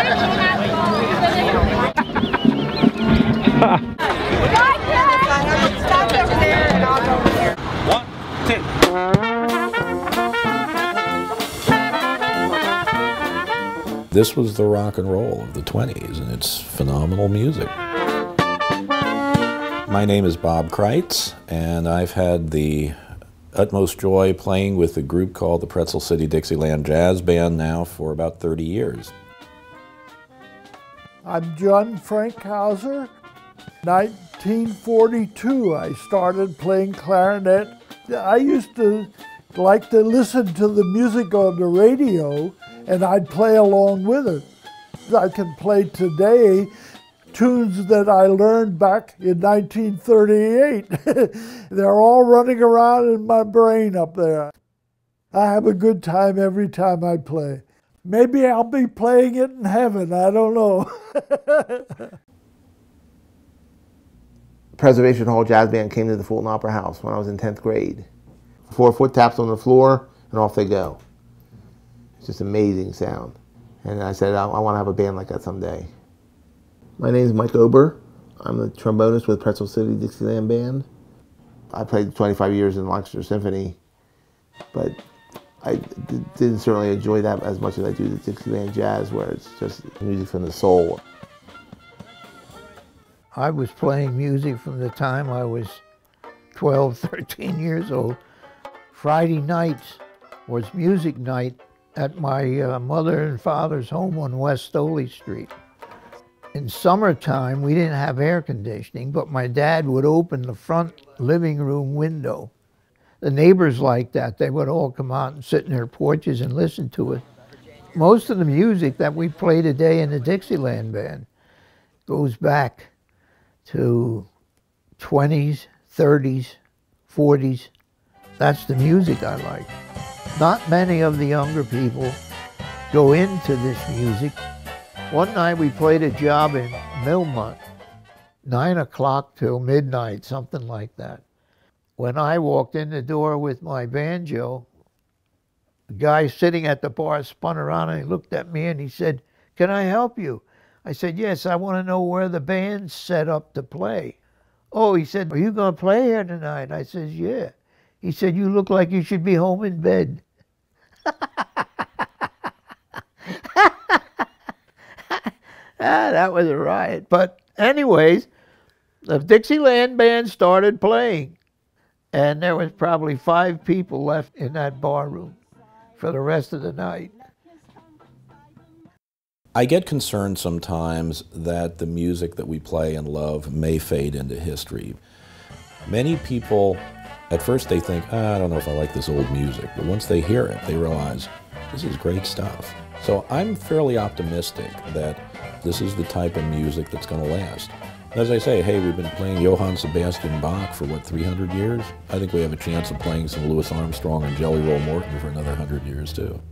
This was the rock and roll of the 20s, and it's phenomenal music. My name is Bob Kreitz, and I've had the utmost joy playing with a group called the Pretzel City Dixieland Jazz Band now for about 30 years. I'm John Frankhauser. 1942, I started playing clarinet. I used to like to listen to the music on the radio and I'd play along with it. I can play today tunes that I learned back in 1938. They're all running around in my brain up there. I have a good time every time I play. Maybe I'll be playing it in heaven, I don't know. Preservation Hall Jazz Band came to the Fulton Opera House when I was in 10th grade. Four foot taps on the floor, and off they go. It's just amazing sound. And I said, I, I want to have a band like that someday. My name is Mike Ober. I'm the trombonist with Pretzel City Dixieland Band. I played 25 years in the Lancaster Symphony, but I didn't certainly enjoy that as much as I do the Dixieland Jazz, where it's just music from the soul. I was playing music from the time I was 12, 13 years old. Friday nights was music night at my uh, mother and father's home on West Stoley Street. In summertime, we didn't have air conditioning, but my dad would open the front living room window. The neighbors liked that. They would all come out and sit in their porches and listen to it. Most of the music that we play today in the Dixieland Band goes back to 20s, 30s, 40s. That's the music I like. Not many of the younger people go into this music. One night we played a job in Millmont, nine o'clock till midnight, something like that. When I walked in the door with my banjo, the guy sitting at the bar spun around and he looked at me and he said, Can I help you? I said, Yes, I want to know where the band's set up to play. Oh, he said, Are you going to play here tonight? I said, Yeah. He said, You look like you should be home in bed. ah, that was a riot. But, anyways, the Dixieland band started playing, and there was probably five people left in that bar room for the rest of the night. I get concerned sometimes that the music that we play and love may fade into history. Many people, at first they think, ah, I don't know if I like this old music, but once they hear it, they realize this is great stuff. So I'm fairly optimistic that this is the type of music that's going to last. As I say, hey, we've been playing Johann Sebastian Bach for what, 300 years? I think we have a chance of playing some Louis Armstrong and Jelly Roll Morton for another 100 years too.